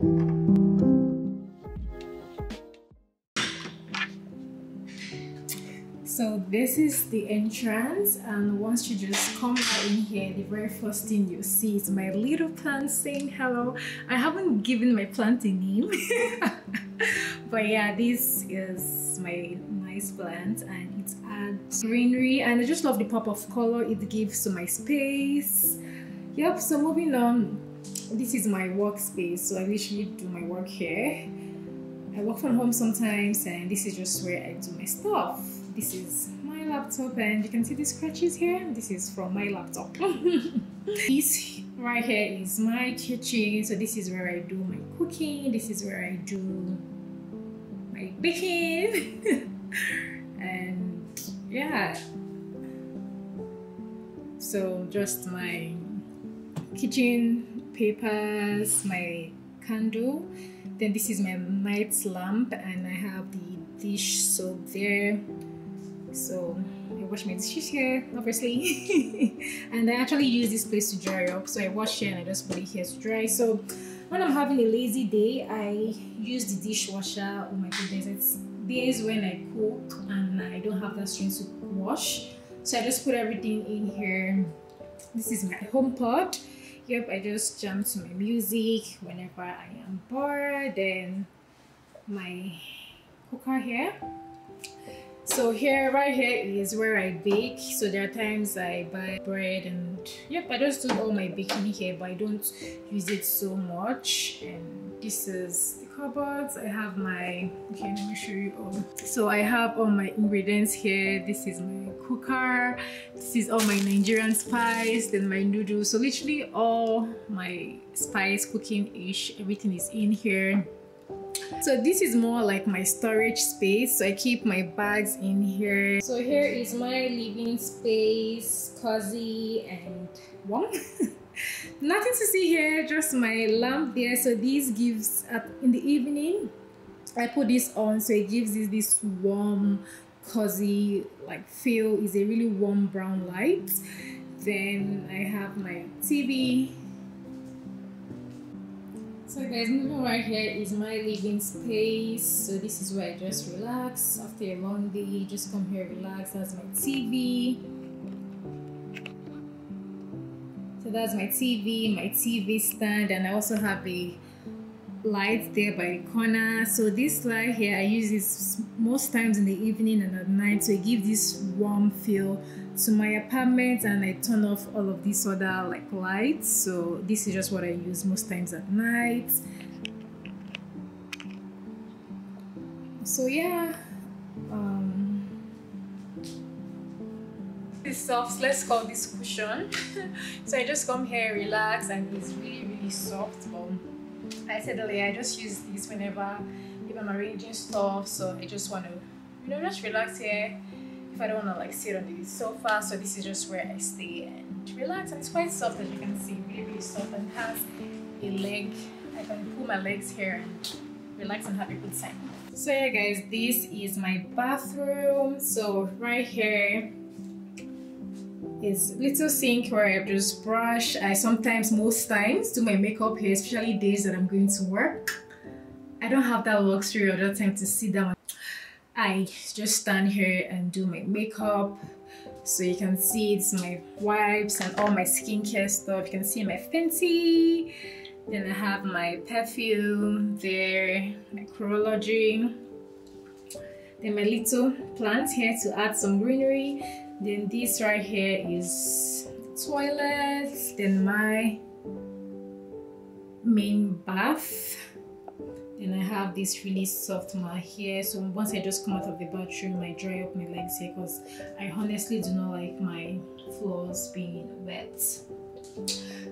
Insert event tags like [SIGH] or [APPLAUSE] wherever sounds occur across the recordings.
So this is the entrance and once you just come right in here, the very first thing you see is my little plant saying hello. I haven't given my plant a name. [LAUGHS] but yeah, this is my nice plant and it adds greenery and I just love the pop of color it gives to my space. Yep, so moving on, this is my workspace. So I literally do my work here. I work from home sometimes and this is just where I do my stuff. This is my laptop and you can see the scratches here. This is from my laptop. [LAUGHS] This right here is my kitchen so this is where i do my cooking. This is where i do my baking. [LAUGHS] And yeah. So just my kitchen papers my candle. Then this is my night lamp and i have the dish soap there. So I wash my dishes here obviously. [LAUGHS] And I actually use this place to dry up. So I wash here and I just put it here to dry. So when I'm having a lazy day I use the dishwasher oh my goodness it's days when I cook and I don't have that strength to wash. So I just put everything in here. This is my HomePod yep I just jump to my music whenever I am bored then my cooker here. So here right here is where i bake. So there are times i buy bread and yep i just do all my baking here but i don't use it so much. And this is cupboards. I have my okay let me show you all. So i have all my ingredients here. This is my cooker. This is all my nigerian spice then my noodles. So literally all my spice cooking ish everything is in here. So this is more like my storage space. So i keep my bags in here. So here is my living space cozy and warm [LAUGHS] nothing to see here just my lamp there so this gives at in the evening i put this on so it gives this this warm cozy like feel is a really warm brown light then i have my tv so guys, moving right here is my living space. So this is where I just relax after a long day. Just come here, relax. That's my TV. So that's my TV, my TV stand, and I also have a light there by the corner. So this light here, I use this most times in the evening and at night. So it gives this warm feel to my apartment and I turn off all of these other like lights so this is just what I use most times at night so yeah this soft let's call this cushion [LAUGHS] so I just come here relax and it's really really soft but I said earlier I just use this whenever if I'm arranging stuff so I just want to you know just relax here if I don't want to like sit on the sofa. So this is just where I stay and relax. And it's quite soft as you can see, really, really soft and has a leg. I can pull my legs here and relax and have a good time. So yeah guys, this is my bathroom. So right here is little sink where I just brush. I sometimes, most times, do my makeup here, especially days that I'm going to work. I don't have that luxury or that time to sit down I just stand here and do my makeup. So you can see it's my wipes and all my skincare stuff. You can see my Fenty. Then I have my perfume there, my Curology. Then my little plant here to add some greenery. Then this right here is toilet. Then my main bath. And I have this really soft mat here. So once I just come out of the bathroom I dry up my legs here because I honestly do not like my floors being wet.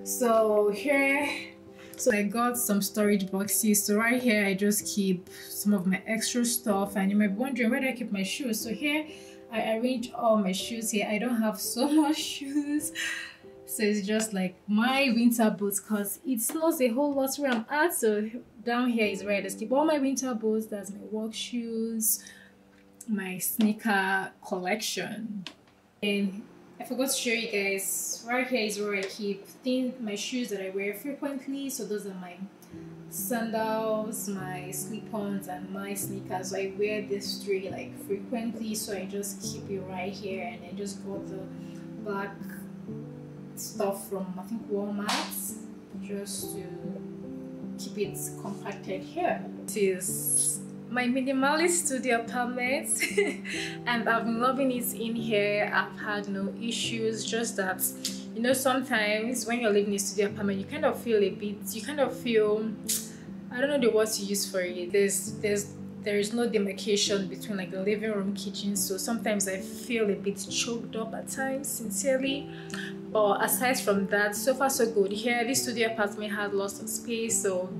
So here so I got some storage boxes. So right here I just keep some of my extra stuff. And you might be wondering where do I keep my shoes? So here I arrange all my shoes here. I don't have so [LAUGHS] much shoes. So it's just like my winter boots because it snows a whole lot where I'm at so down here is where I just keep all my winter boots. That's my work shoes my sneaker collection. And I forgot to show you guys right here is where I keep my shoes that I wear frequently. So those are my sandals, my slip-ons, and my sneakers. So I wear these three like frequently. So I just keep it right here, and I just got the black stuff from I think Walmart just to keep it compacted here. It is my minimalist studio apartment [LAUGHS] and I've been loving it in here. I've had no issues, just that you know sometimes when you're living in a studio apartment you kind of feel a bit you kind of feel I don't know the words to use for it. There's there's there is no demarcation between like the living room kitchen. So sometimes i feel a bit choked up at times sincerely. But aside from that so far so good. Here this studio apartment has lots of space so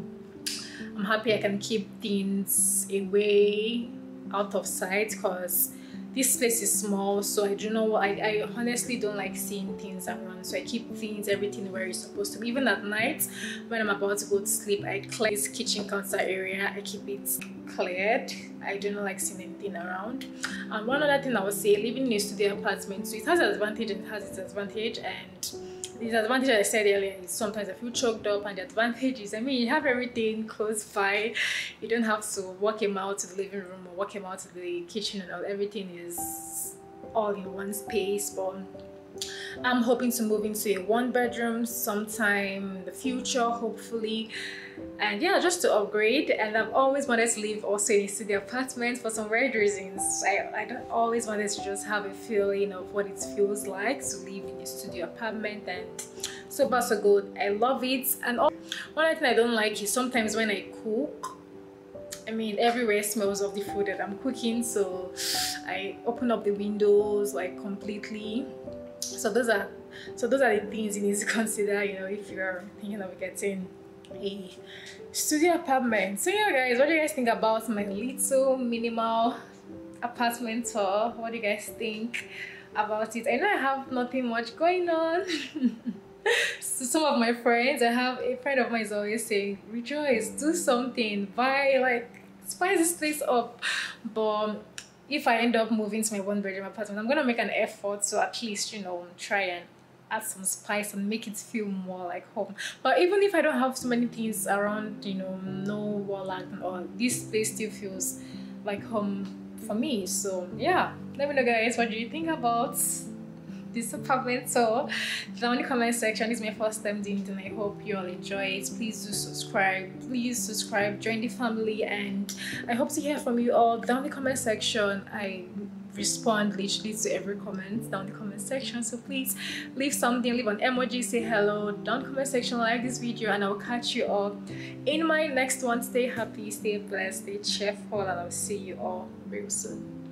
i'm happy i can keep things away out of sight because this place is small so i don't know I, I honestly don't like seeing things around so i keep things everything where it's supposed to be. Even at night when i'm about to go to sleep i clear this kitchen counter area i keep it cleared. I do not like seeing anything around. And one other thing i would say living in a studio apartment so it has an advantage and it has its advantage and the advantage I said earlier is sometimes I feel choked up, and the advantage is I mean, you have everything close by. You don't have to walk him out to the living room or walk him out to the kitchen, and all. Everything is all in one space. But I'm hoping to move into a one bedroom sometime in the future, hopefully. And yeah, just to upgrade. And I've always wanted to live also in a studio apartment for some weird reasons. I, I don't always wanted to just have a feeling of what it feels like to live in a studio apartment and so far so good. I love it. And all, one thing I don't like is sometimes when I cook, I mean, everywhere smells of the food that I'm cooking, so I open up the windows like completely so those are so those are the things you need to [LAUGHS] consider you know if you're thinking of getting a studio apartment. So yeah guys what do you guys think about my little minimal apartment tour? What do you guys think about it? I know i have nothing much going on. [LAUGHS] So some of my friends i have a friend of mine is always saying rejoice do something buy like spice this place up. But if I end up moving to my one bedroom apartment, I'm gonna make an effort to at least, you know, try and add some spice and make it feel more like home. But even if I don't have so many things around, you know, no wall art and all, this place still feels like home for me. So yeah, let me know guys, what do you think about down in the comment section is my first time doing it and i hope you all enjoy it. Please do subscribe. Please subscribe join the family and i hope to hear from you all down the comment section. I respond literally to every comment down the comment section. So please leave something leave an emoji say hello down the comment section like this video and i'll catch you all in my next one. Stay happy stay blessed stay cheerful and i'll see you all real soon